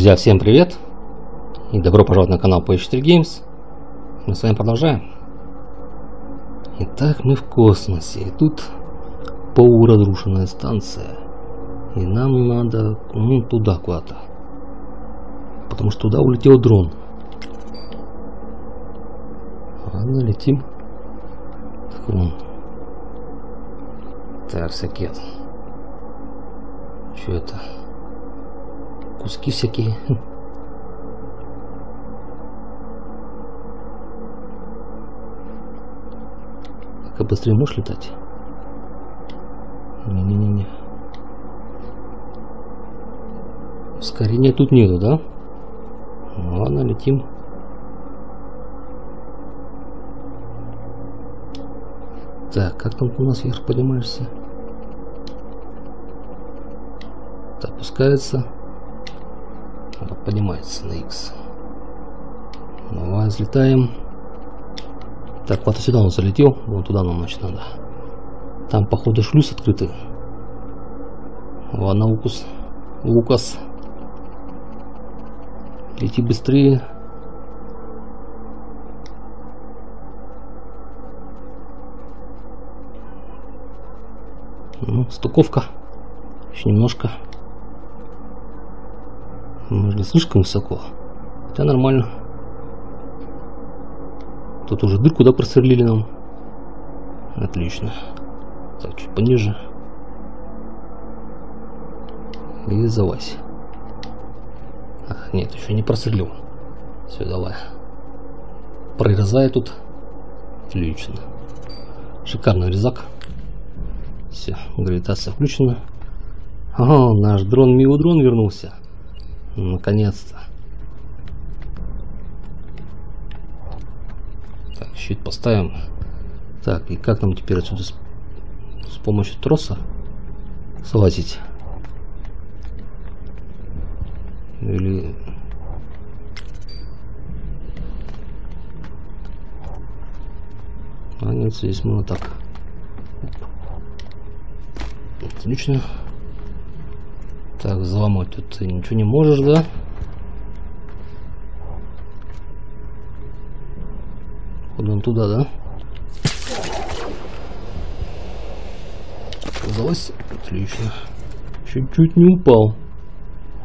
Друзья, всем привет! И добро пожаловать на канал PH3 Games. Мы с вами продолжаем. Итак, мы в космосе. И тут полуразрушенная станция. И нам надо ну, туда куда-то. Потому что туда улетел дрон. Ладно, летим. Так, вон. Так, всякие. Что это? Куски всякие. Так, быстрее можешь летать? Не-не-не-не. Ускорения тут нету, да? Ну, ладно, летим. Так, как там у нас вверх поднимаешься? Опускается. Поднимается на X. Давай, взлетаем. Так, вот сюда он залетел. Вон туда нам, значит, надо. Там, походу, шлюз открытый. Ладно, Лукас. Лукас. Лети быстрее. Ну, стыковка. Еще немножко. Может не слишком высоко. Хотя нормально. Тут уже дырку, да, просверлили нам. Отлично. Так, чуть пониже. И залазь. Ах, нет, еще не просверлил. Все, давай. Прорезаю тут. Отлично. Шикарный резак. Все, гравитация включена. Ага, наш дрон Миудрон вернулся. Наконец-то. Так, щит поставим. Так, и как нам теперь отсюда с, с помощью троса слазить? Или... А нет, здесь мы вот так. Отлично. Взломать тут ты ничего не можешь, да? Куда он туда, да? Удалось? Отлично. Чуть-чуть не упал.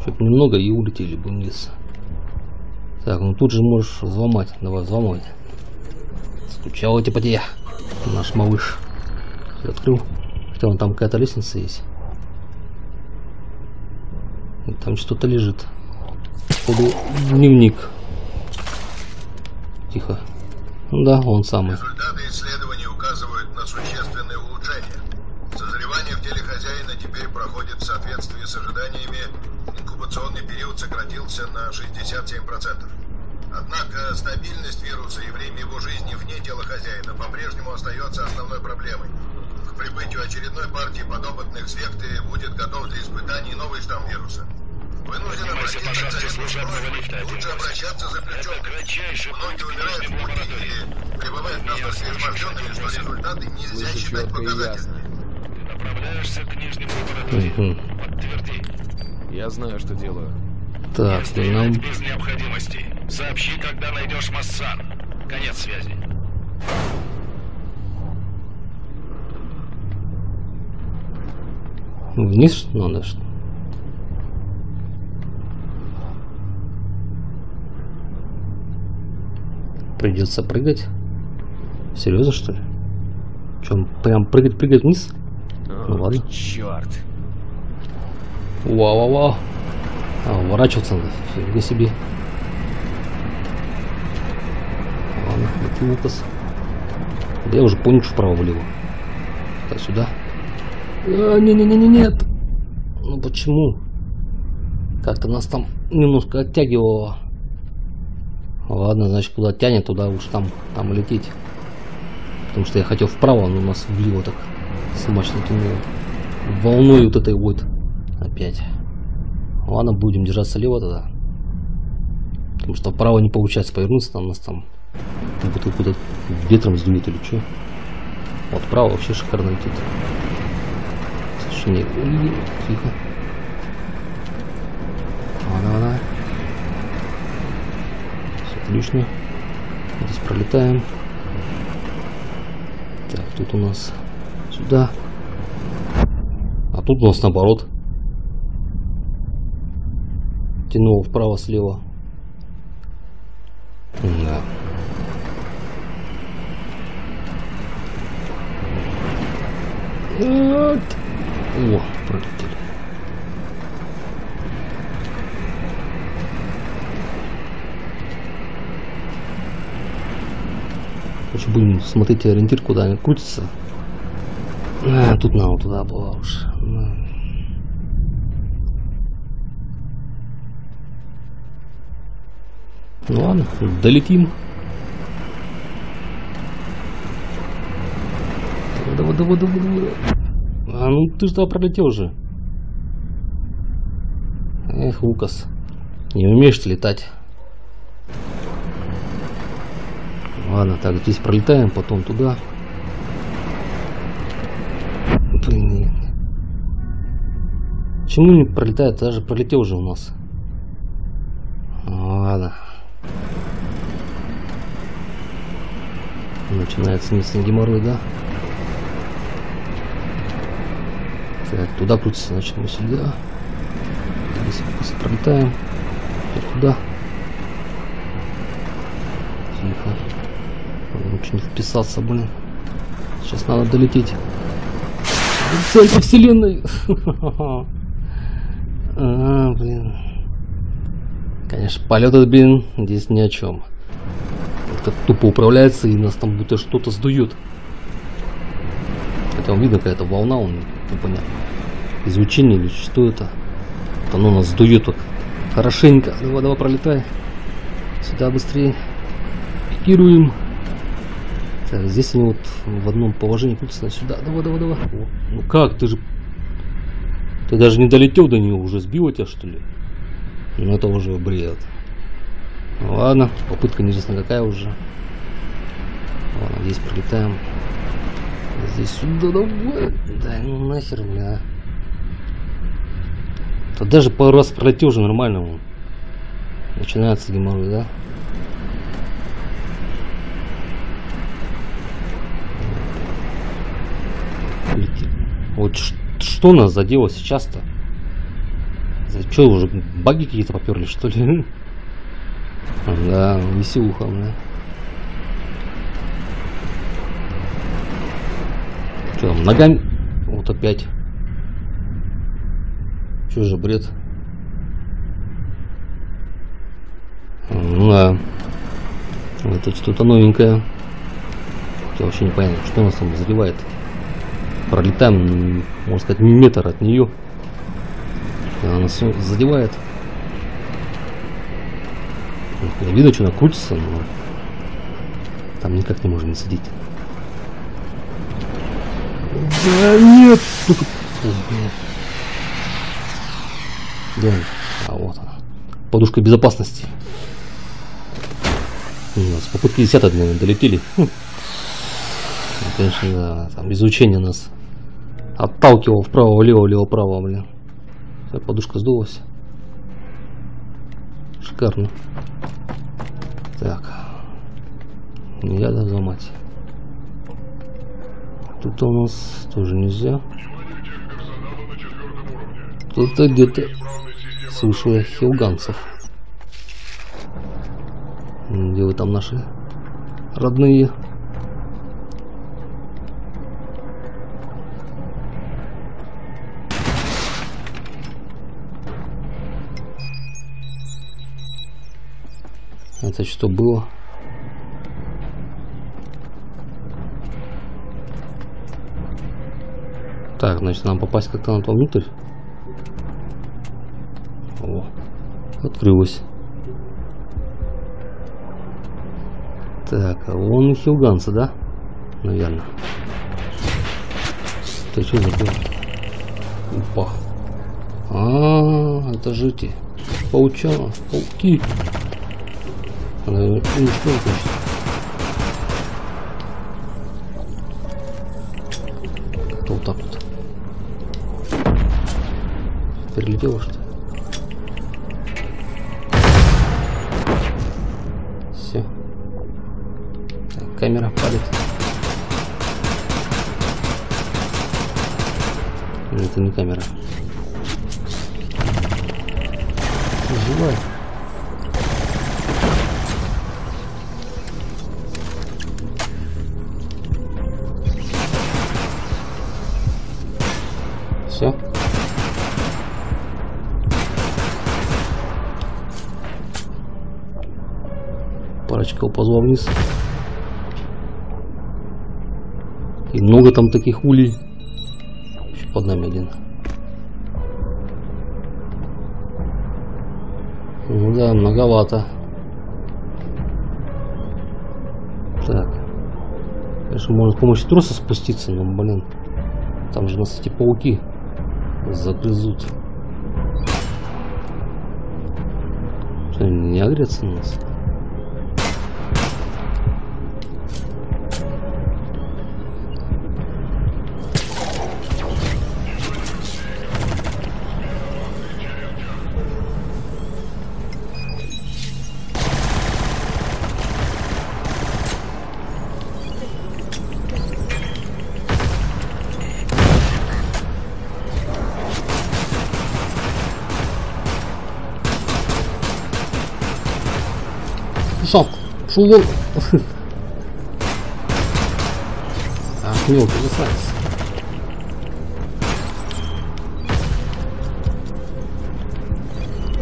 Чуть немного и улетели бы вниз. Так, ну тут же можешь взломать. Давай, взломай. Скучал типа тебе, наш малыш. Все открыл. Хотя вон там какая-то лестница есть. Там что-то лежит. Походу, дневник. Тихо. Да, он самый. Результаты исследований указывают на существенное улучшение. Созревание в теле хозяина теперь проходит в соответствии с ожиданиями. Инкубационный период сократился на 67%. Однако стабильность вируса и время его жизни вне тела хозяина по-прежнему остается основной проблемой. К прибытию очередной партии подопытных с Векты будет готов для испытаний новый штамм вируса. Поднимайся по шахте к служебного лифта Лучше 11. обращаться за ключом. Это кратчайший путь к пребывают Меня настолько слышишь, изможденными, что результаты нельзя Слышу считать показательными. ясно. Направляешься к нижнему лаборатории. Мгм. Подтверди. Я знаю, что делаю. Так, Не ну нам... стрелять без необходимости. Сообщи, когда найдешь Массан. Конец связи. Вниз надо что Придется прыгать. Серьезно, что ли? Чем прям прыгать, прыгать вниз? Ну ладно. Черт. Вау-вау-вау. А, уворачиваться надо. Фига себе. Ладно, Лукас. Да я уже понял, что вправо-влево. Так, сюда. А, Не-не-не-не, нет. Ну почему? Как-то нас там немножко оттягивало. Ладно, значит, куда тянет, туда уж там, там лететь. Потому что я хотел вправо, но нас влево так смачно тянуло. Волной вот этой вот. Опять. Ладно, будем держаться лево тогда. Потому что вправо не получается повернуться, там нас там как будто куда-то ветром сдует или что. Вот вправо вообще шикарно летит. Слушай, не, тихо. Ладно, ладно. Отлично. Здесь пролетаем. Так, тут у нас сюда. А тут у нас наоборот. Тянуло вправо-слева. Да. Вот. О, пролетели. Короче, будем смотреть ориентир, куда они крутятся. А, тут надо туда было уж. На. Ну ладно, долетим. Давай, давай, давай, давай. А ну ты что пролетел уже? Эх, Лукас. Не умеешь летать. Ладно, так, здесь пролетаем, потом туда. Блин. Почему не пролетает? Даже пролетел уже у нас. Ладно. Начинается местный геморрой, да? Так, туда крутится, значит мы сюда. Здесь пролетаем. Теперь туда. Тихо. Не вписаться, блин. Сейчас надо долететь. В вселенной. А, блин. Конечно, полет этот, блин, здесь ни о чем. Как тупо управляется и нас там будто что-то сдует. Хотя он видно какая-то волна, он непонятно. Излучение или что это. Вот оно нас сдует так хорошенько. Давай, давай, пролетай. Сюда быстрее. Пикируем. Так, здесь они вот в одном положении крутятся сюда. Давай, давай, давай. О, ну как, ты же... Ты даже не долетел до нее, уже сбила тебя, что ли? Ну это уже бред. Ну, ладно, попытка неизвестно какая уже. Ладно, здесь пролетаем. Здесь сюда давай. Да ну нахер, бля. Тут даже пару раз пролетел уже нормально. Начинается геморрой, да? Вот что нас задело сейчас-то? Что, уже баги какие-то поперли, что ли? Да, веселуха, да. Что там, ногами? Вот опять. Что же бред? Ну да. Это что-то новенькое. Я вообще не понятно, что нас там задевает. Пролетаем, можно сказать, метр от нее. Она нас задевает. Видно, что она крутится, но там никак не можем сидеть. Да нет! Только... Да, а вот она. Подушка безопасности. У нас попытки 10 наверное, долетели. Хм. Конечно, там изучение нас отталкивал вправо, влево, влево, вправо, блин. Вся подушка сдулась. Шикарно. Так. Я да взломать. Тут у нас тоже нельзя. Тут где-то слышу я хилганцев. Где вы там наши родные? Это что было? Так, значит, нам попасть как-то на то внутрь. О, открылось. Так, а вон хилганцы, да? Наверное. Ты что забыл? Опа. А, -а, -а это же эти пауки. Она уничтожить хочет. Как-то вот так вот. Перелетела что много там таких улей. Еще под нами один. Ну да, многовато. Так. Конечно, можно с помощью троса спуститься, но, блин, там же нас эти пауки загрызут. Что, не агрятся на нас? Вон. Ах, мелкий засранец.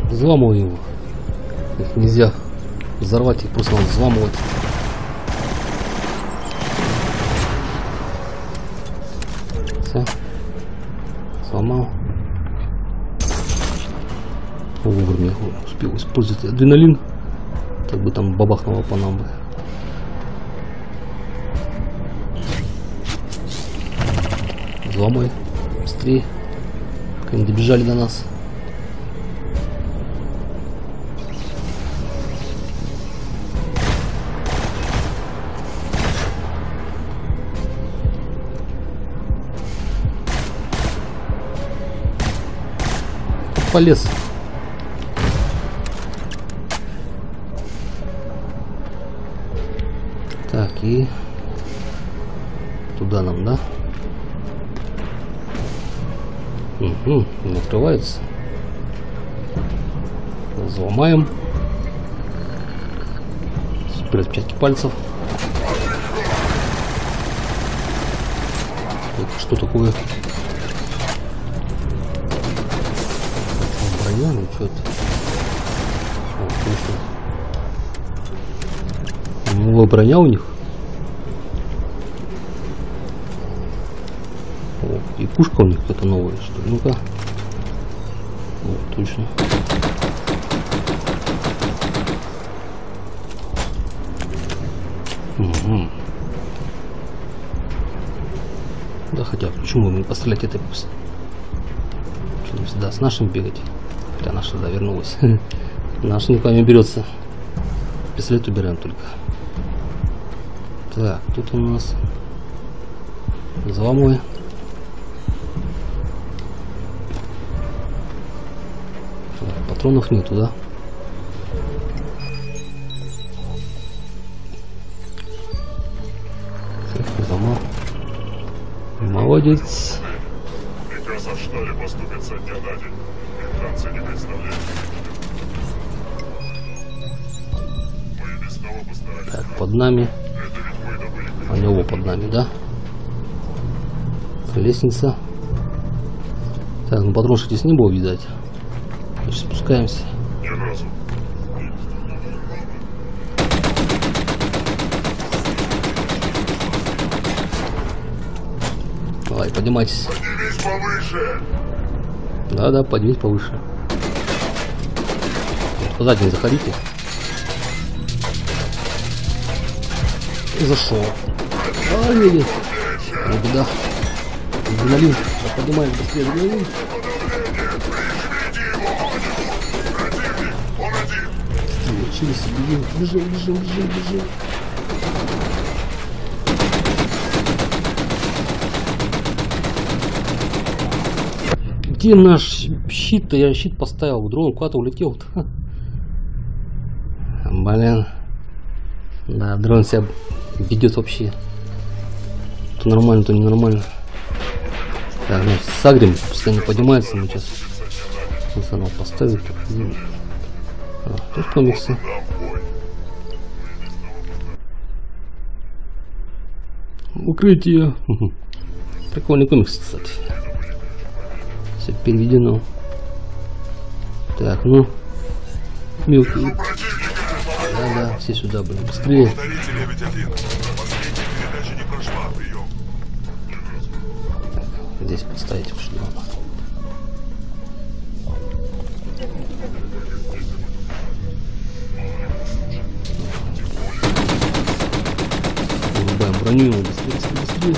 Взламывай его. Их нельзя взорвать, их просто надо взламывать. Все. Сломал. Вовремя успел использовать адреналин. Как там бабахнуло по нам. Взломай. Быстрее. Пока не добежали до нас. Полез. Туда нам, да? Угу, не открывается. Взломаем. Супер отпечатки пальцев. Это что такое? Броня, ну что-то. О. Новая броня у них. И пушка у них какая-то новая, что ли. Ну-ка. Вот, точно. Угу. Да хотя, почему не пострелять это пусть? Что не всегда с нашим бегать? Хотя наша, да, вернулась. Наш не пойми берется. Пистолет убираем только. Так, тут у нас взломой. Так, патронов нету, да? Взломал. Молодец. Приказ о штале поступит со дня на день. Британцы не представляют. Мы без того постарались. Так, под нами. Добыли А него под нами, да? Лестница. Так, ну патроншек здесь не было, видать. Спускаемся. ни разу. Давай, поднимайтесь. Поднимись повыше! Да-да, поднимись повыше. Сзади не заходите. И зашел. А, не. Ну, беда. Адреналин. Поднимаем быстрее адреналин. Учились, бежим, бежим, бежим, бежим, бежим. Где наш щит-то? Я щит поставил, дрон куда-то улетел. -то. Блин. Да, дрон себя ведет вообще. То нормально, то ненормально. Так, ну, сагрим, не поднимается, мы сейчас заново поставим. А, тут комиксы. Укрытие. Прикольный комикс, кстати. Все переведено. Так, ну. Мелкие. Да, да, все сюда, блин, быстрее. Повторите, Лебедь-1. Последняя передача не прошла. Прием. Здесь подставить шлем. Броню ему быстрее, быстрее, быстрее.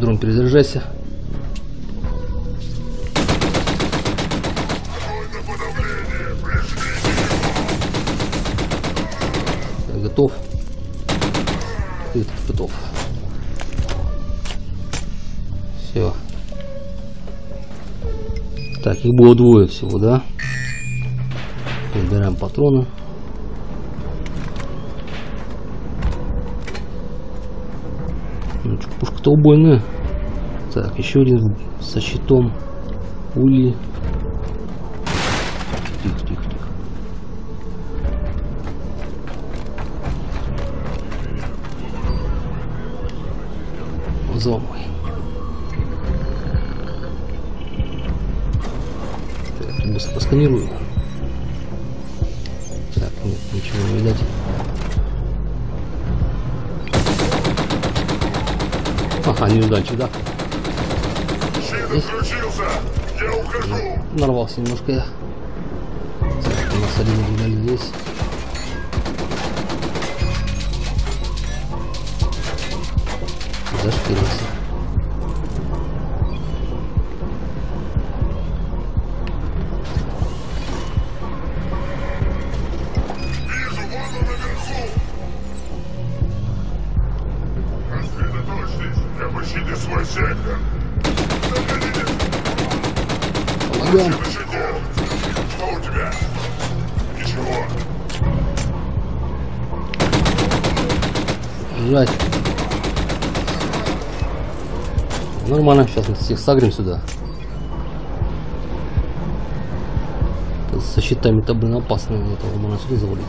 Дрон, перезаряжайся. Так, готов. Ты готов. Все. Так, их было двое всего, да? Забираем патроны. Пушка-то убойная. Так, еще один со щитом. Пули. Тихо, тихо, тихо. Взломай. Так, быстро посканирую. Так, нет, ничего не видать. Ага, неудача, да? Я ухожу. Нарвался немножко я. У нас один оригиналь здесь. Зашкирился. Нормально, сейчас мы всех сагрим сюда. Со щитами-то, блин, опасно. Этого можно сюда завалить.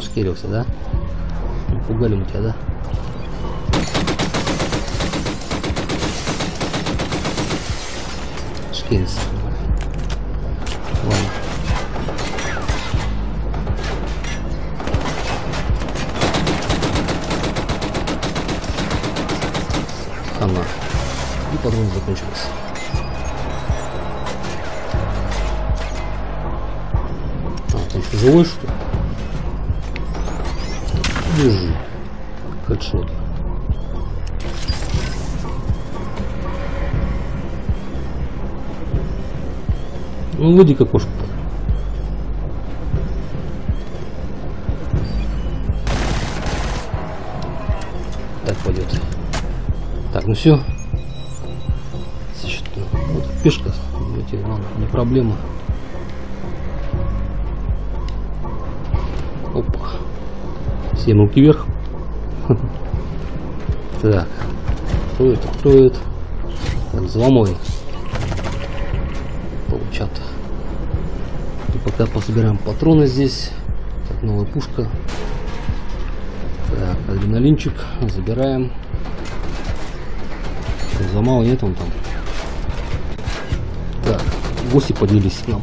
Зашкирился, да? Пугали мы тебя, да? Шкирился. Ладно. Хана. И патроны закончились. А, живой, что? Держи. Хедшот. Ну, выйди к окошку. Так пойдет. Так, ну все. Ну, вот пешка. Ладно, не проблема. Все руки вверх. Так. Кто это? Кто это? Взломой. Получат. И пока пособираем патроны здесь. Так, новая пушка. Так, адреналинчик. Забираем. Взломал, нет он там. Так, гости поднялись к нам.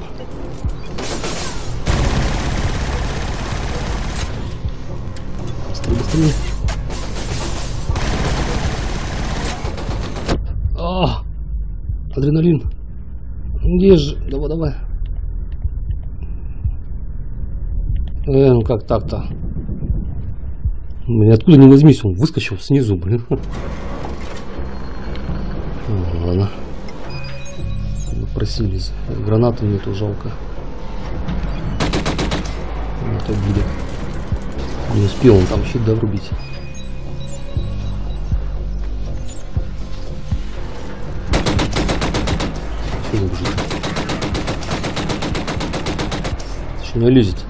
Быстрее. А, адреналин. Где же? Давай, давай. Э, ну как так-то? Блин, откуда не возьмись, он выскочил снизу, блин. А, ладно. Напросились. Гранаты нету, жалко. Это будет. Не успел он там щит дорубить. Что он бежит? Еще не лезет.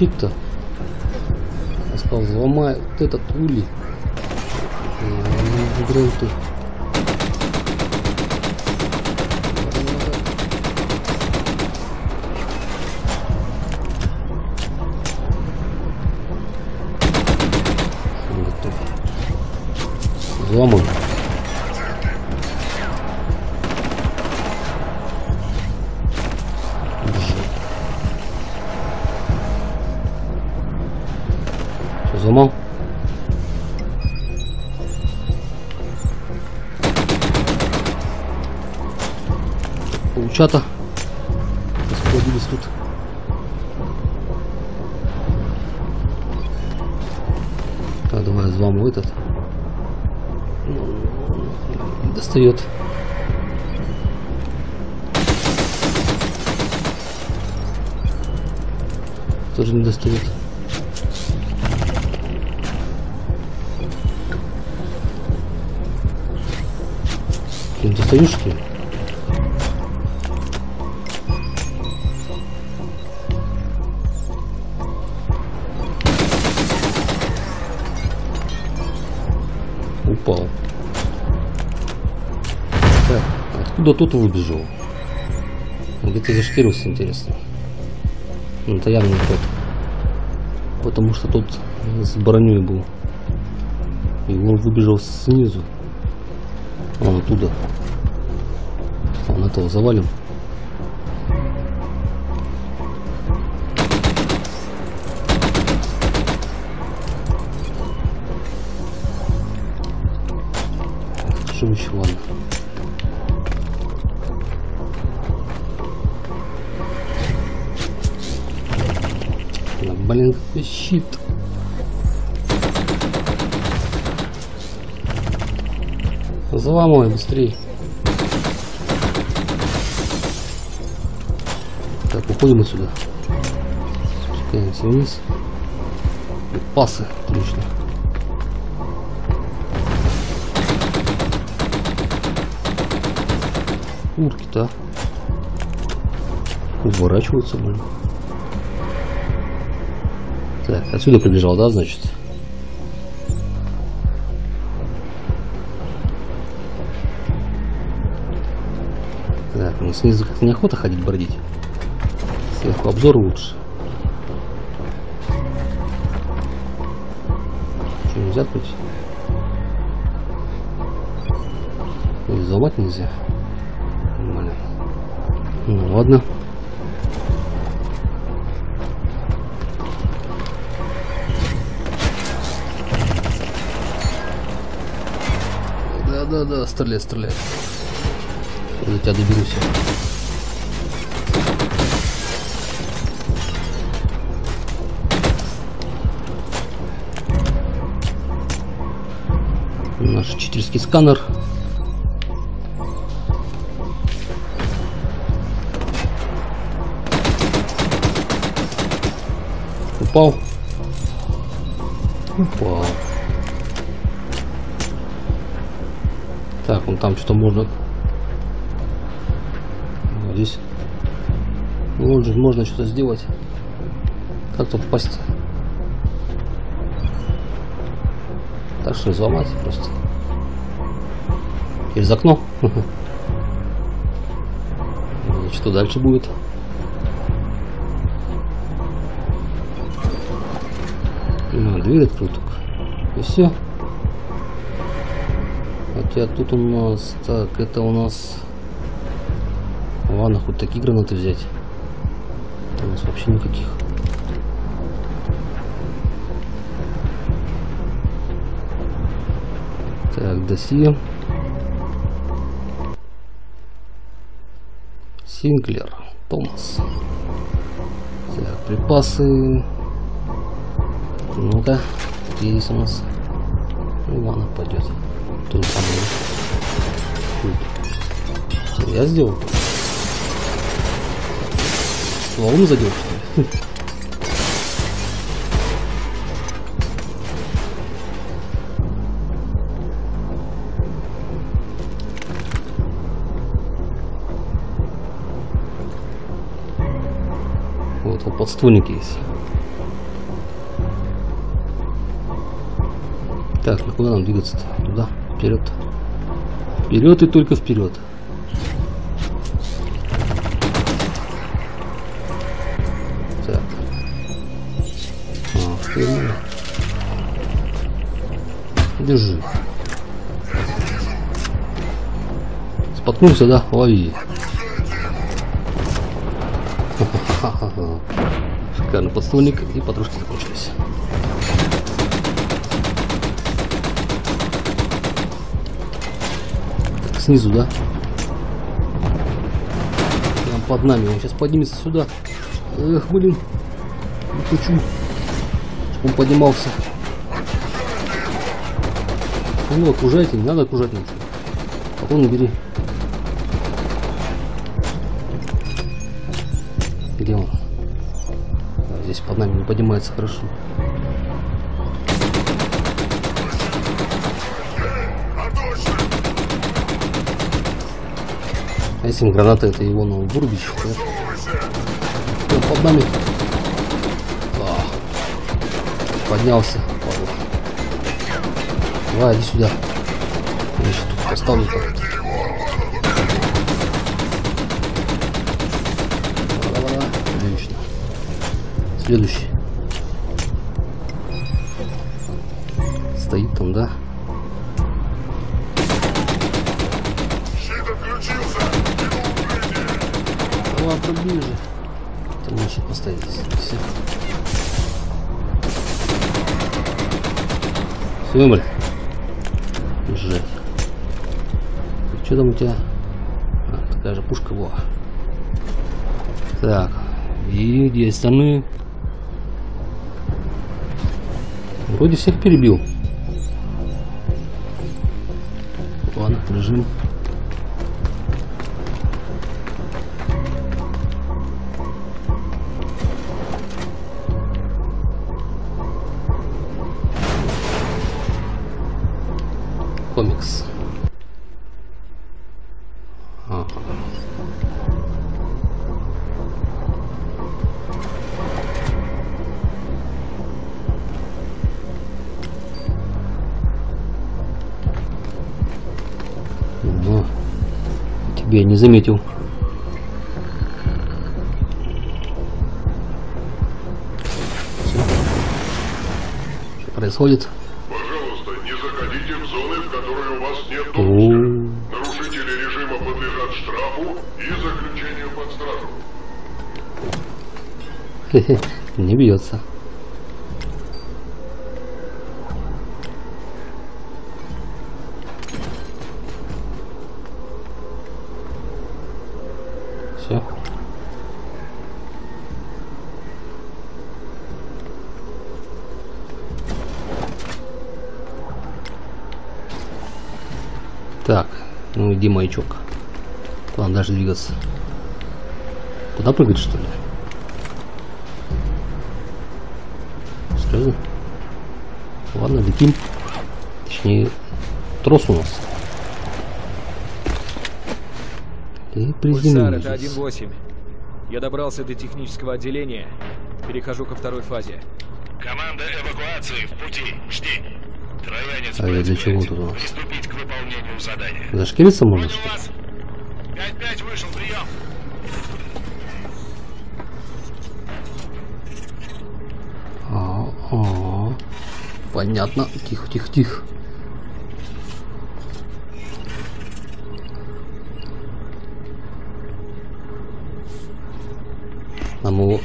Щит-то? Я сказал, взломай вот этот улей. Ты. Готов. Взломан. Достает. Тоже не достает. Ты достаешь, что ли? Откуда тут выбежал? Где-то зашкирился, интересно. Ну, это явно не тот. Потому что тот с броней был. И он выбежал снизу. Он оттуда. Он этого завалим. Живущий, ладно. Блин, щит. Взломай быстрей. Так, уходим отсюда. Спускаемся вниз. Пасы, отлично. Урки-то. Уворачиваются, блин. Так, отсюда прибежал, да, значит? Так, ну снизу как-то неохота ходить бродить. Сверху обзор лучше. Что, нельзя открыть? И взломать нельзя. Нормально. Ну ладно. Да-да-да, стреляй, стреляй. Я до тебя доберусь. Наш читерский сканер. Упал. Упал. Вон там что-то можно вот здесь. Вот же можно что-то сделать. Как тут попасть? Так что взломать просто. Через окно. Что дальше будет? А, дверь только. И все. Хотя тут у нас... Так, это у нас... Ладно, хоть такие гранаты взять. Это у нас вообще никаких. Так, досье. Синклер. Томас. Так, припасы. Ну-ка, здесь у нас? Ладно, пойдет. Самое. Что, я сделал? Стволом задел, что ли? Вот, вот подствольники есть. Так, ну куда нам двигаться-то? Туда, вперед. Вперед и только вперед. Так. А, вперед. Держи. Споткнулся, да? Лови. Шикарный подствольник и подружки закончились. Снизу, да? Прям под нами. Он сейчас поднимется сюда. Эх, блин. Не хочу. Чтоб он поднимался. Ну, окружайте, не надо окружать ничего. Потом набери. Где он? А, здесь под нами не поднимается хорошо. А если им граната, это его на бурбич? Прям под нами. А, поднялся. падла. Давай, иди сюда. Я еще тут поставлю Отлично. Следующий. Стоит там, да? Поближе. Ты можешь щит поставить здесь. Все. Блин. Жать. Что там у тебя? А, такая же пушка, во. Так. И где остальные? Вроде всех перебил. Ладно, лежим. Тебя не заметил. Что происходит? Пожалуйста, не заходите в зоны, в которые у вас нет допуска. Нарушители режима подлежат штрафу и заключению под стражу. хе-хе, не бьется. Все. Так, иди маячок. Ладно, дальше двигаться. Куда прыгать, что ли? Серьезно? Ладно, летим. Точнее, трос у нас. И Пульсар, это приземлились. 1-8. Я добрался до технического отделения. Перехожу ко второй фазе. Команда эвакуации в пути. Жди. Троянец А я для чего тут у нас? Приступить задание. Зашкириться можно? 5-5 вышел, прием. А -а -а. Понятно. Тихо, тихо, тихо. Нам его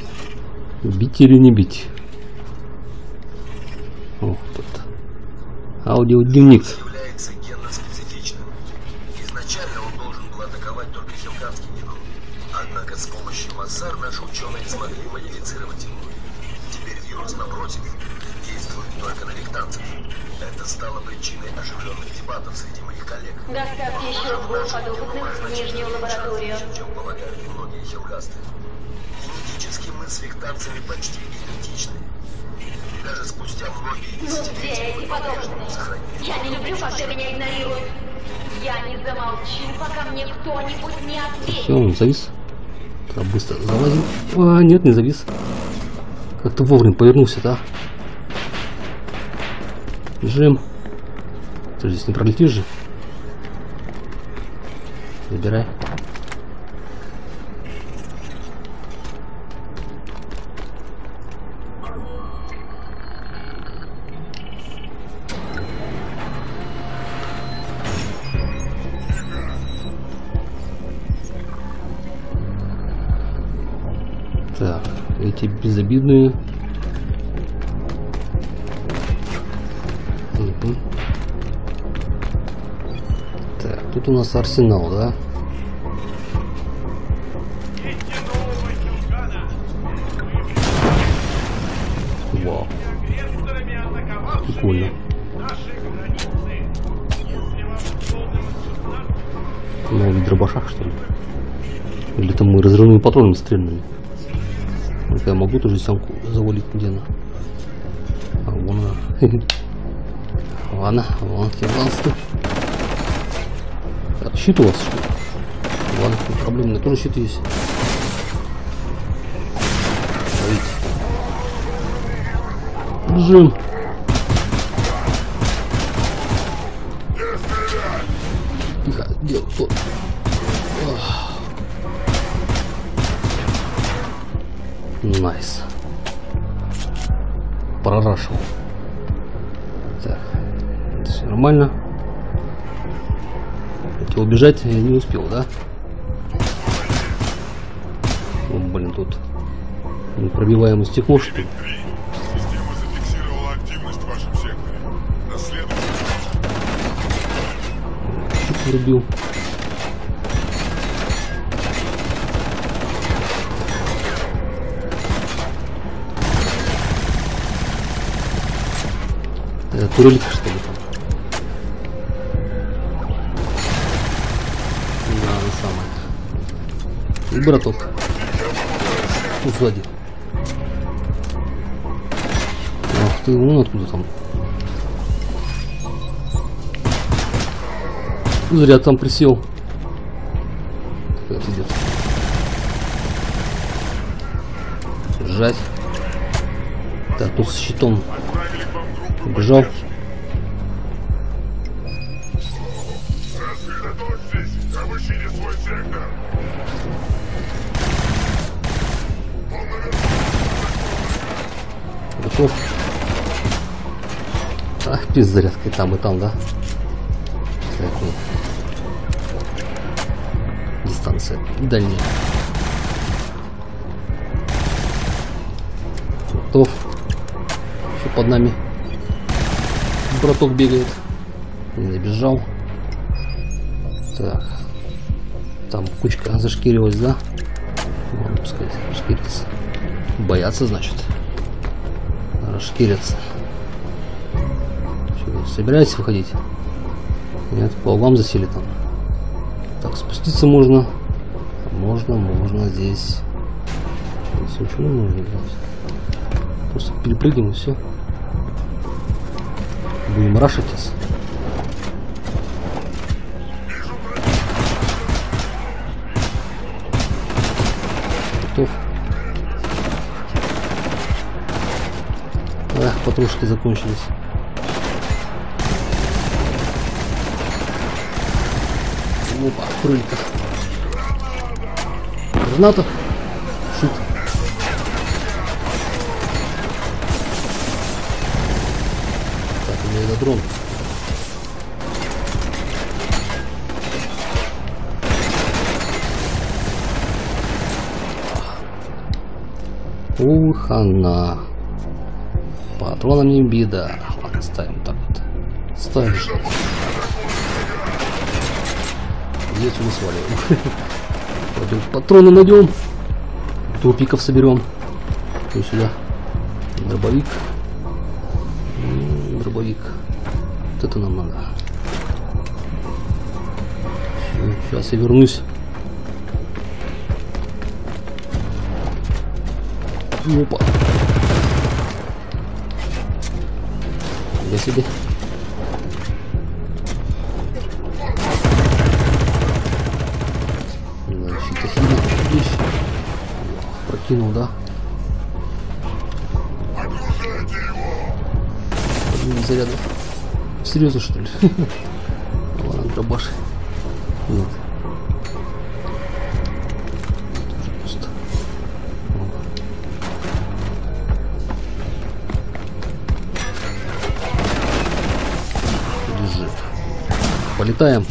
бить или не бить? О, тут аудиодневник. Завис. Так, быстро залазим. А, нет, не завис. Как-то вовремя повернулся, да? Бежим. Ты здесь не пролетишь же. Забирай. Эти безобидные. Мгм. Так, тут у нас арсенал, да? Вау. Прикольно. Новый дробашах, что ли? Или там мы разрывными патронами стрельнули? Вот я могу тоже самку завалить где она. А вон она. Ладно, вон хирландский. Так, щит у вас что? Ладно, не проблем, у меня тоже щит есть. Ловите. Бежим. Нормально. Хотел убежать, я не успел, да? О, блин, тут что ли? Система зафиксировала активность. Это турелька, что ли? Браток. Тут сзади. Ах ты, вон откуда там. Зря там присел. Как идет. Жать. Так, тут с щитом убежал. Пиздец, и там, и там, да? Ну. Дистанция дальняя. Готов. Еще под нами. Браток бегает. Забежал. Так. Там кучка зашкирилась, да? Можно пускай шкирится. Боятся, значит. Шкирятся. Собираетесь выходить? Нет, по углам засели там. Так, спуститься можно. Можно, можно здесь. Здесь ничего не нужно делать. Просто перепрыгнем и все. Будем рашить сейчас. Готов. Эх, патрушки закончились. Опа, крылька. Граната. Шут. Так, у меня это дрон. Ух, она. Патронами беда. Ладно, ставим так вот. Ставишь. Здесь мы сваливаем. Пойдем патроны найдем. Трупиков соберем. И сюда. Дробовик. Дробовик. Вот это нам надо. Сейчас я вернусь. Опа. Я себе. Прокинул, да? Блин, зарядов. Серьезно, что ли? Ладно, дробаш. Нет. Полетаем.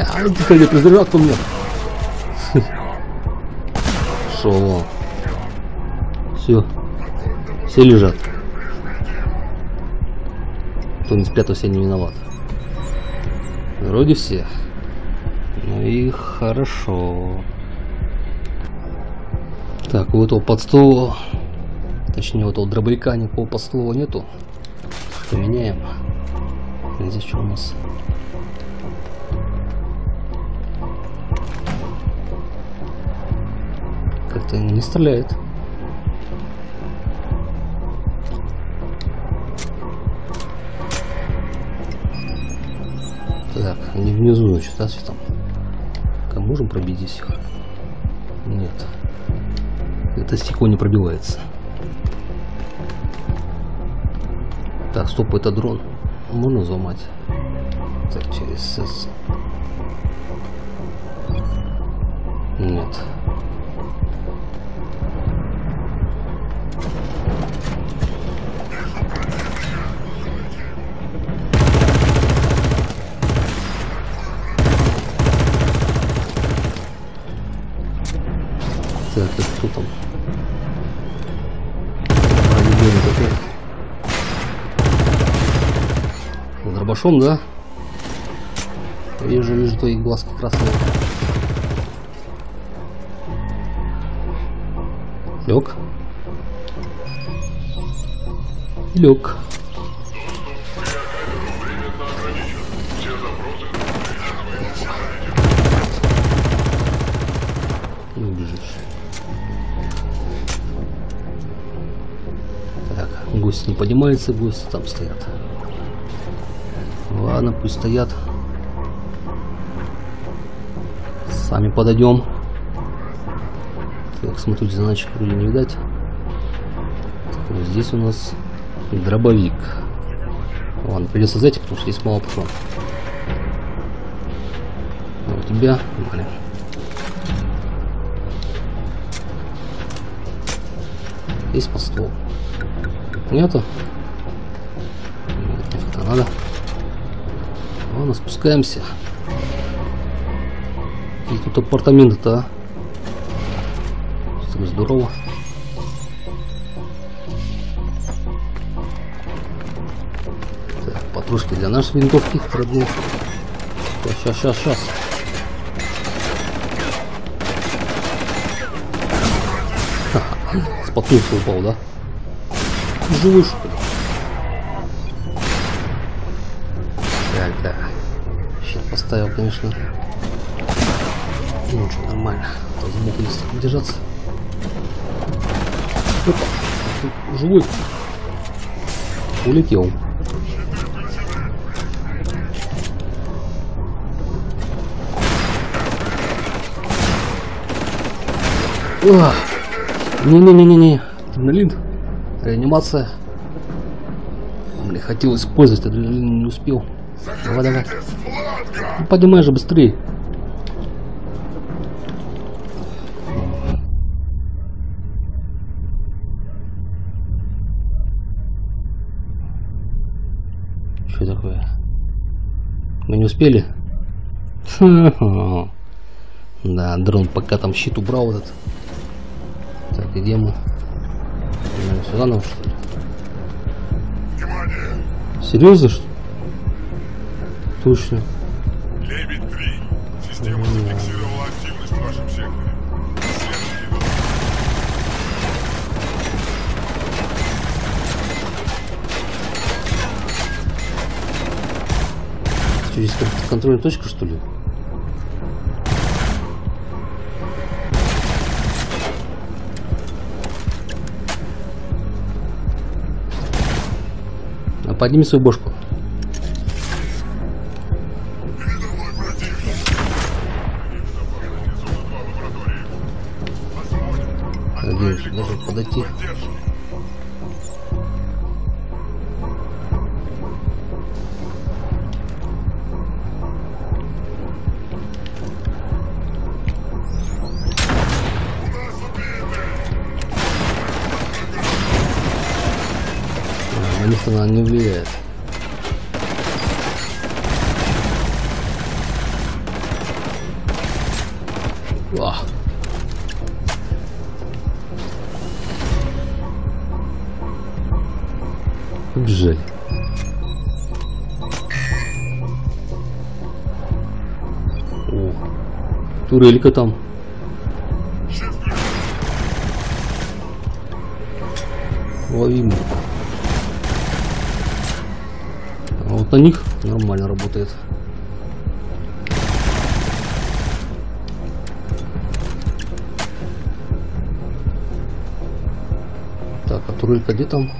А, тихо, не призрак у меня. Шо? Все. Все лежат. Кто не спрятался, не виноват. Вроде все. Ну и хорошо. Так, у этого подстола, точнее у этого дробовика никакого подстола нету. Поменяем. Здесь что у нас? Как-то не стреляет. Так, они внизу, значит, да, там. Так, можем пробить здесь их? Нет. Это стекло не пробивается. Так, стоп, это дрон. Можно взломать? Так, через Так, это кто там? Бронебойный такой. С Дробашом, да? Вижу, вижу твои глазки красные. Лег. Лег. Поднимается, гости там стоят. Ладно, пусть стоят. Сами подойдем. Так, смотрю, заначек вроде не видать. Так, вот здесь у нас дробовик. Ладно, придется взять, потому что здесь мало патронов. А у тебя, блин. Есть по столу. Нету? Нет, это надо. Ладно, спускаемся. И тут апартаменты-то, а? Здорово. Так, патрушки для нашей винтовки родные. Сейчас, сейчас, сейчас. Споткнулся, упал, да? Живой что ли? Так, так. Щит поставил, конечно. Ну, что, нормально. А то сбоку не держаться. Опа. Тут Живой. Улетел. Ах. Не-не-не-не-не. Адреналин. Реанимация. Блин, хотел использовать, адреналин не успел. Давай, давай. Ну, поднимай же быстрее. Что такое? Мы не успели? Да, дрон пока там щит убрал этот. Так, где мы? Наверное, Сюда нам что ли? Внимание! Серьезно что? Точно. Лебедь-3. Система зафиксировала активность в вашем секторе. Через кон- контрольную точку что ли? Подними свою бошку. Ах. Убежали. О, турелька там. Ловим. А вот на них нормально работает. Турелька где там?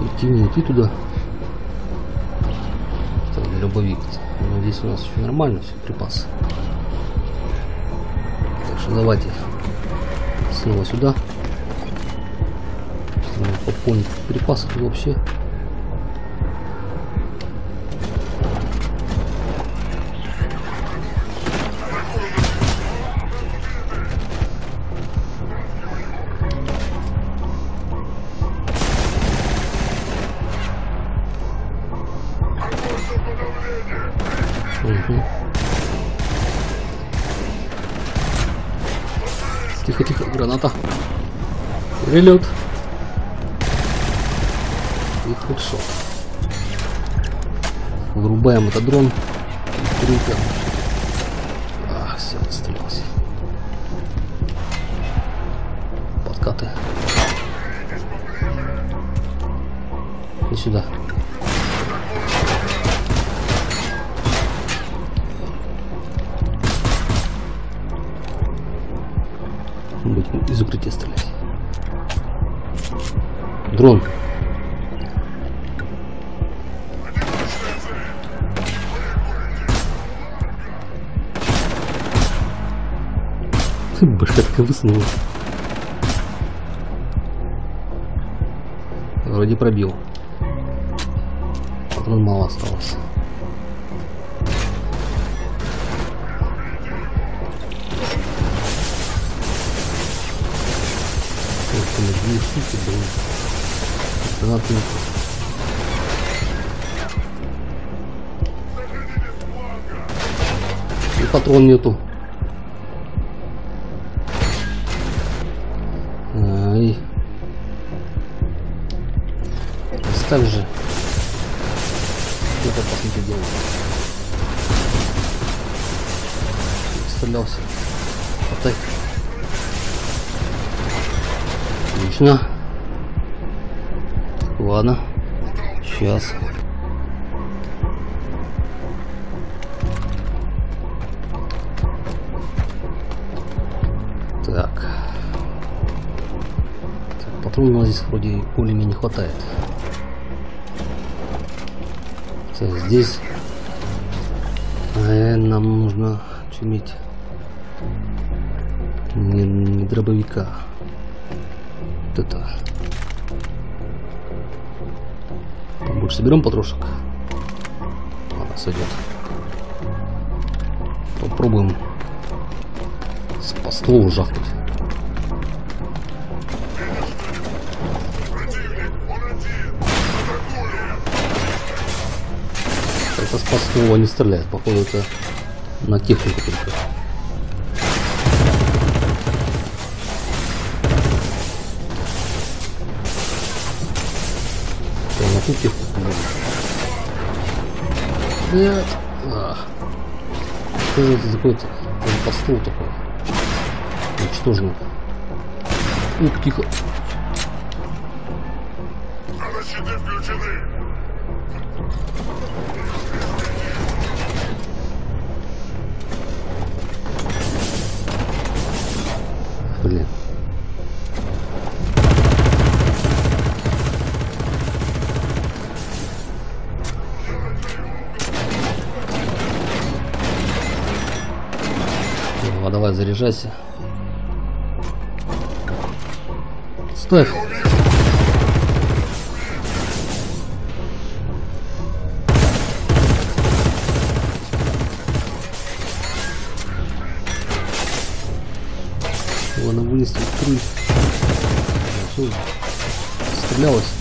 Идти, не идти туда. Так, дробовик. Ну, здесь у нас еще нормально все, припасы. Так что давайте снова сюда. Пополнить припасы тут вообще. Перелет. И хедшот. Вырубаем этот дрон. Круто. Дрон. Башка такая высунула. Вроде пробил. Патрон мало осталось. Ух ты, блин. Гранаты нет. И патрон нету. Ай. Оставь же. Что-то посмотри делать. Стрелялся. Хватай. Отлично. Ладно. Сейчас. Так. так патронов у нас здесь вроде более-менее хватает. Так, здесь э, нам нужно что иметь не, не дробовика. Вот это. Побольше соберем потрошек. Ладно, сойдет. Попробуем с по стволу жахнуть. Это спасного не стреляет. Походу это на технику только. На технику? Нет. А. Что же это за какой-то такой? Уничтоженный. Ух, тихо. Щиты включены. Давай заряжайся. Ставь. Его она вынесла в Стрелялась.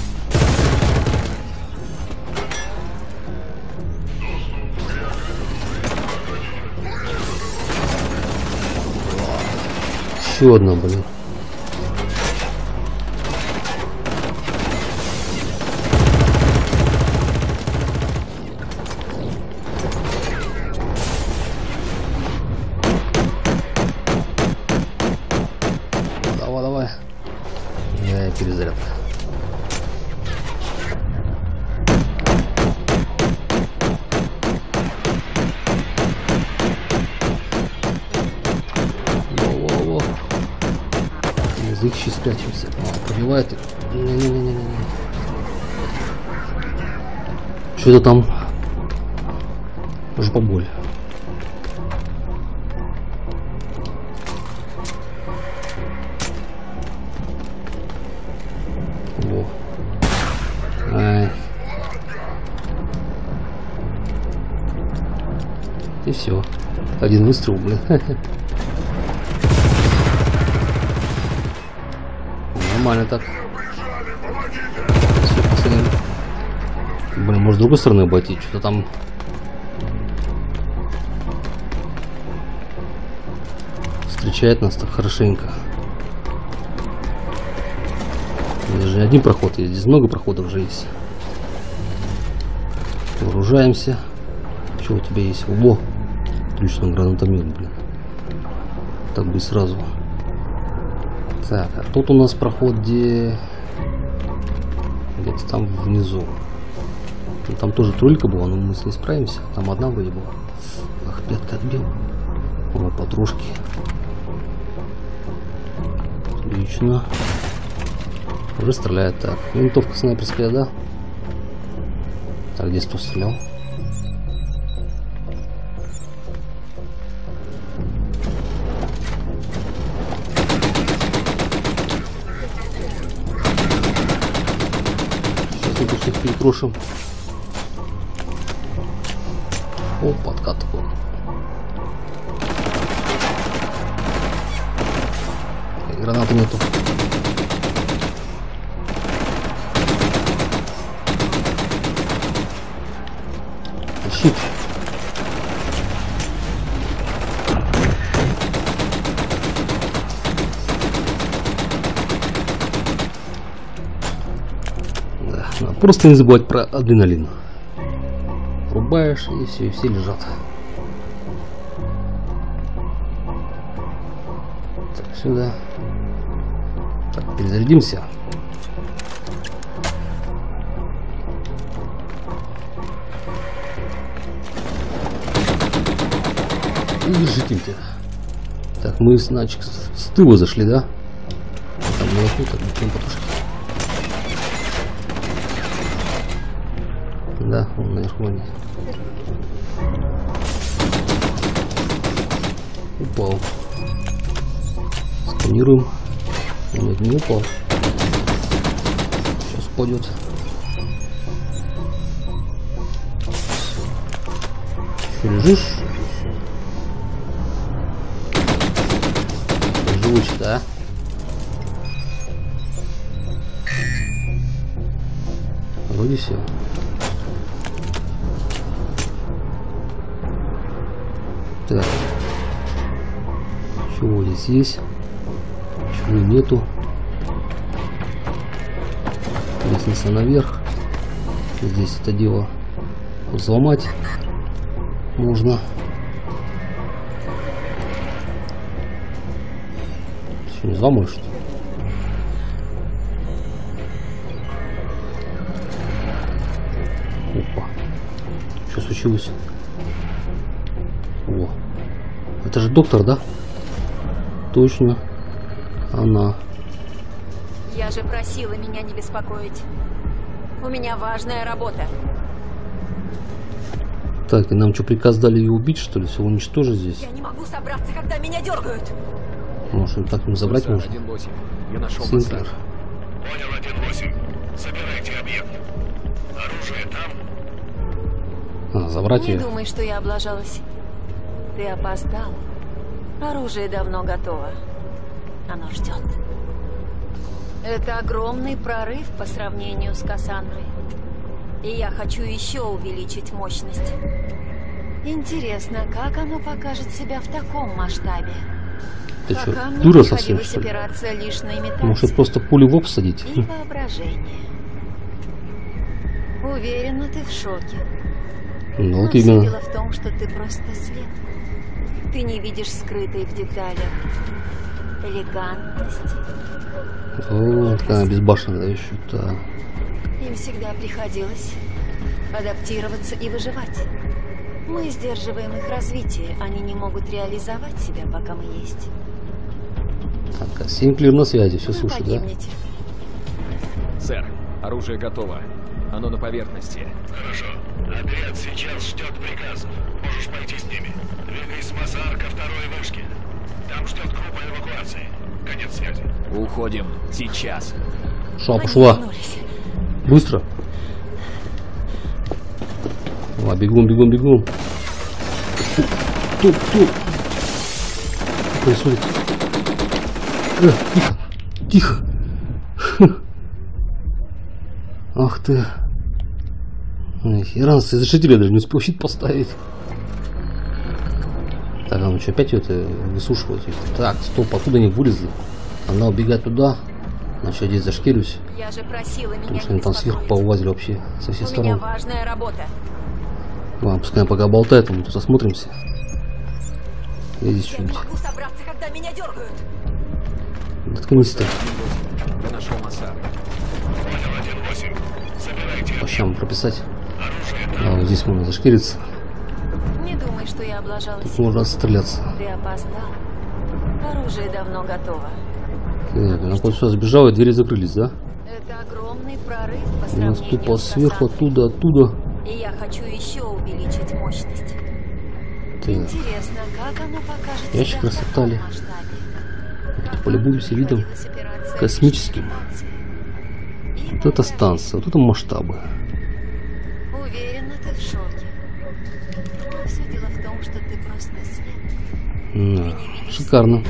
Еще одна, блин. Что это там? Жопа боль. Во. Ай. И все. Один выстрел, блин. Нормально так. Блин, может с другой стороны обойти? Что-то там... Встречает нас так хорошенько. Здесь же не один проход есть, здесь много проходов уже есть. Вооружаемся. Что у тебя есть? Во! Отлично, гранатомет, блин. Так бы и сразу. Так, а тут у нас проход, где... Где-то там внизу. Ну, Там тоже тройка была, но мы с ней справимся. Там одна вроде была. Ах, пятка отбил. О, патрушки. Отлично. Уже стреляет так. Винтовка снайперская, да? Так, здесь кто стрелял? Сейчас мы тут всех перекрошим. Просто не забывать про адреналин. Рубаешь и все, и все лежат. Так, сюда. Так, перезарядимся. И держите. Так, мы, значит, с тыла зашли, да? Там наверху, так, Да, вон наверху они. Упал. Сканируем. Нет, не упал. Сейчас упадет. Что, лежишь? Живучий, да? Вроде все. Здесь? Чего нету? Лестница наверх. Здесь это дело взломать можно. Что, не взломаешь? что? Опа. Что случилось? О. Это же доктор, да? Точно. Она. Я же просила меня не беспокоить. У меня важная работа. Так, и нам что, приказ дали ее убить, что ли? Все уничтожить здесь? Я не могу собраться, когда меня дергают. Может, так им забрать можно? 1-8. Я нашел. Синклер. Понял, 1-8. Забирайте объект. Оружие там. А, забрать Не ее? думай, что я облажалась. Ты опоздал. Оружие давно готово. Оно ждет. Это огромный прорыв по сравнению с Кассандрой. И я хочу еще увеличить мощность. Интересно, как оно покажет себя в таком масштабе? Ты Пока что, мне дура совсем, что ли? лишь на имитацию Может, просто пулю в лоб садить? и воображение. Уверена, ты в шоке. Ну, вот именно. в том, что ты просто слеп. Ты не видишь скрытой в деталях элегантности. Вот, такая безбашенная, да, еще. Да. Им всегда приходилось адаптироваться и выживать. Мы сдерживаем их развитие, они не могут реализовать себя, пока мы есть. Так, а Синклер на связи, все Вы слушай, да? погибнете. Сэр, оружие готово. Оно на поверхности. Хорошо. Отряд сейчас ждет приказов. Можешь пойти с ними. Двигай с ко второй вышке. Там ждет группа эвакуации. Конец связи. Уходим. Сейчас. Они пошла. Быстро. Давай, бегом, бегом, бегом. Тут, тут. Что происходит? Э, тихо, тихо. Ах ты. Ой, Иранцы, разрешители я даже не успел щит поставить. Так, ну что, опять это высушивать? их? Так, стоп, откуда они вылезли? Она убегает туда. Значит, я здесь зашкирюсь. Я же просила меня Потому что они там сверху поувазили вообще со всех У меня сторон. важная работа. Ладно, пускай пока болтает, а мы тут осмотримся. Я здесь Я не что-нибудь. могу собраться, когда меня дергают. Доткнись ты. Я нашел Массар. Понял, 1-8. Забирайте По щам прописать. А вот здесь можно зашкириться. Что я облажалась. Тут можно отстреляться. Ты опоздал. Оружие давно готово. Так, она куда сюда сбежала, и двери закрылись, да? Это огромный прорыв по У сравнению нас тупо сверху, оттуда, оттуда. И я хочу еще увеличить мощность. Так, Интересно, как оно покажет Ящик Пока полюбуемся видом космическим. Вот это станция, вот это масштабы. Уверена, ты в шоке. Да, шикарно.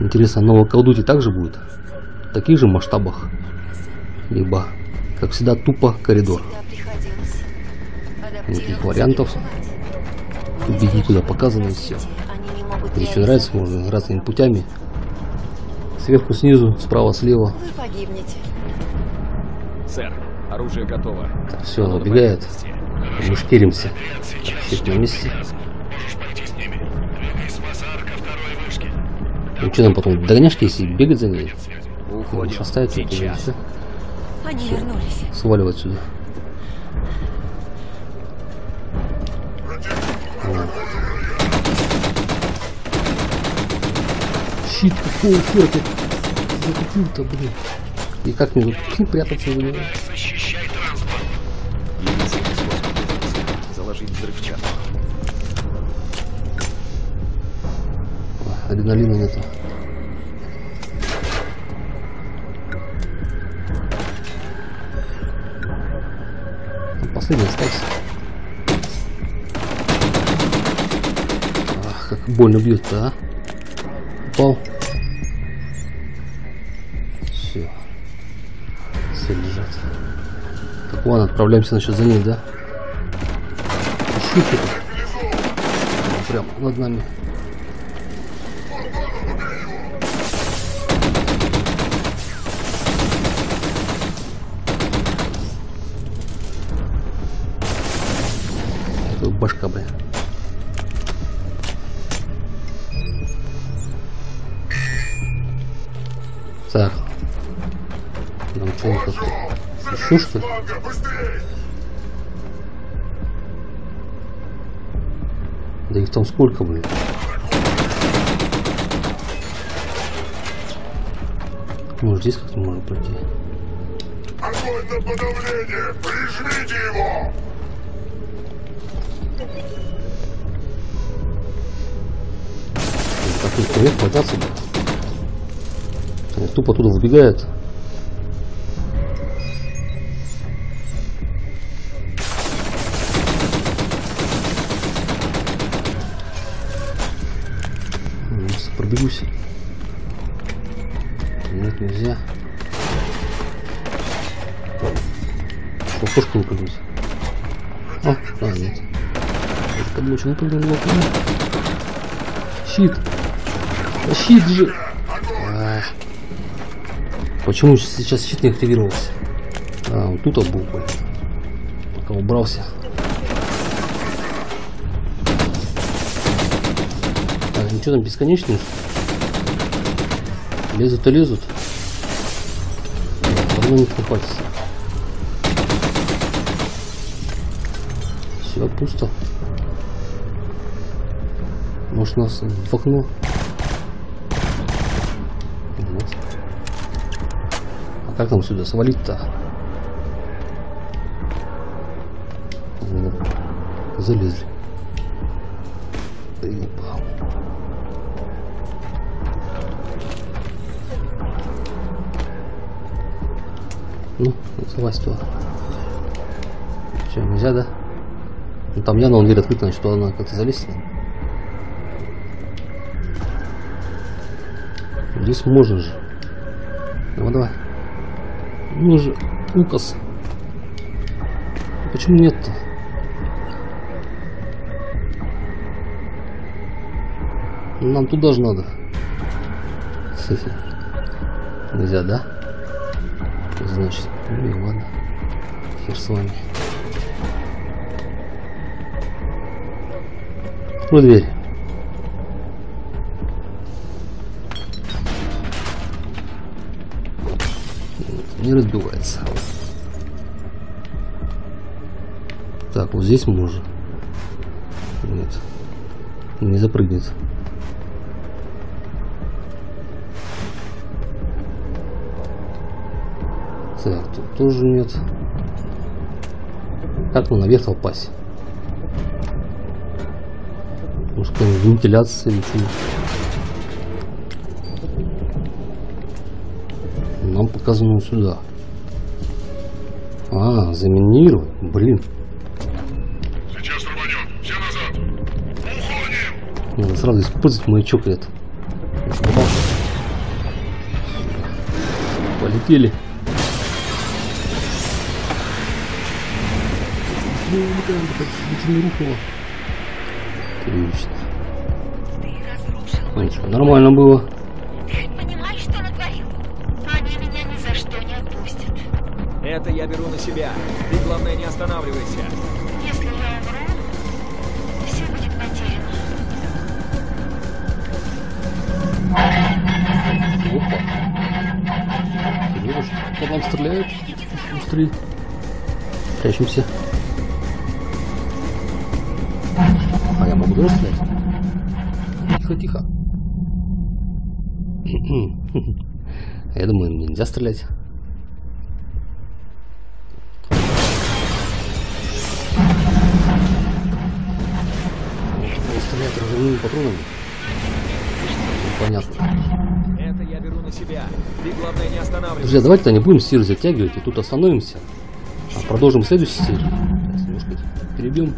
Интересно, нового колдути также будет? В таких же масштабах? Либо, как всегда, тупо коридор. Никаких вариантов. Беги, куда показано, и могут Мне еще нравится, можно разными путями. Сверху, снизу, справа, слева. Вы погибнете. Сэр, оружие готово. Так, все, на убегает. Мы сейчас Всех на месте. приказов. Можешь пойти с ними. Двигай с Масар ко второй вышке. Ну что нам потом, догоняшки, если бегать за ней? Уходим. И Сейчас. Они вернулись. Сваливать сюда. Щит какого хера ты закупил-то, блин? И как мне тут прятаться за него? Защищай транспорт. Единственный способ выбраться — заложить взрывчатку. Адреналина нету. Последний остался. Ах, как больно бьет-то, а? Упал. Все. Все лежат. Так, ладно, отправляемся насчет за ней, да? Шутки тут. Прям над нами. Башка, бля. Так. Нам что это? Еще что! Да их там сколько, блин? Может здесь как-то можно пройти? Огонь на подавление! Прижмите его! Хвататься бы? Они тупо. Ну, Сейчас пробегусь. Нет, нельзя. Что, кошку выпрыгнуть? О, а, нет. Каблучок выпрыгнул, выпрыгнул. Щит. Щит же. Почему сейчас щит не активировался? А, он тут был, блин. Пока убрался. Так, ничего там бесконечный? Лезут и лезут. Давно не купаться. Все, пусто. Может нас в окно? Нет. А как нам сюда свалить-то? Залезли. Приебал. Ну, залазь туда. Че, нельзя, да? Ну там явно он дверь открыта, значит туда надо как-то залезть. Здесь можно же. Давай, давай. Ну же, указ. Почему нет-то? Нам туда же надо. Нельзя, да? Значит, ну и ладно. Хер с вами. Открой дверь. Не разбивается. Так, вот здесь можно. Нет. Не запрыгнет. Так, тут тоже нет. Как нам наверх упасть? Может, какая-нибудь вентиляция или что Вот сюда. А, заминировать. Блин, Сейчас рванем! Все назад! Уходим! надо сразу использовать маячок этот. Полетели. Ничего рухнуло. Отлично. Ты разрушил Ну что, нормально было. Я беру на себя. Ты, главное, не останавливайся. Если я умру, все будет потеряно. Опа. Серьезно, по нам стреляют? Быстрее. Прячемся. А я могу тоже стрелять? Тихо, тихо. Я думаю, мне нельзя стрелять. Стрелять разрывными патронами? Понятно. Это я беру на себя. Ты, главное, не останавливайся. Друзья, давайте не будем серию затягивать и тут остановимся. А продолжим в следующей серии. Сейчас немножко перебьем.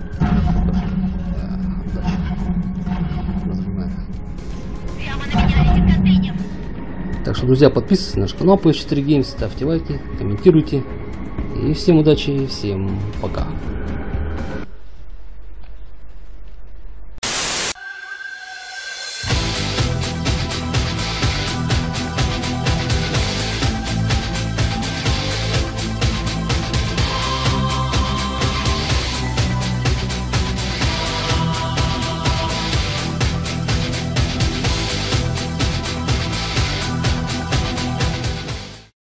Так что, друзья, подписывайтесь на наш канал PS4 Games, ставьте лайки, комментируйте. И всем удачи, всем пока.